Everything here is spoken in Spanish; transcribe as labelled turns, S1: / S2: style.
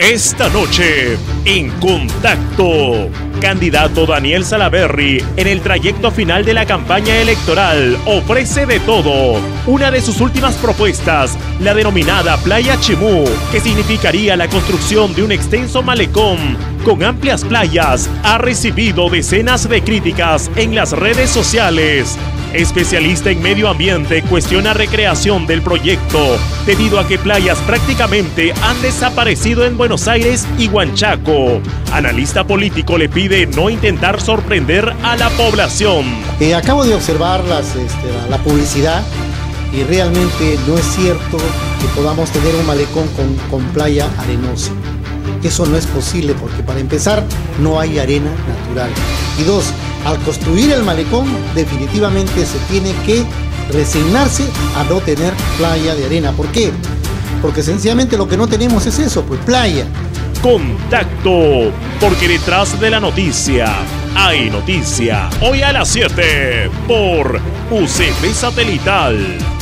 S1: Esta noche, en contacto, candidato Daniel Salaberry, en el trayecto final de la campaña electoral, ofrece de todo. Una de sus últimas propuestas, la denominada Playa Chimú, que significaría la construcción de un extenso malecón con amplias playas, ha recibido decenas de críticas en las redes sociales especialista en medio ambiente, cuestiona recreación del proyecto debido a que playas prácticamente han desaparecido en Buenos Aires y Huanchaco. Analista político le pide no intentar sorprender a la población.
S2: Eh, acabo de observar este, la publicidad y realmente no es cierto que podamos tener un malecón con, con playa arenosa. Eso no es posible porque para empezar no hay arena natural. Y dos, al construir el malecón definitivamente se tiene que resignarse a no tener playa de arena. ¿Por qué? Porque sencillamente lo que no tenemos es eso, pues playa.
S1: Contacto, porque detrás de la noticia hay noticia. Hoy a las 7 por UCP Satelital.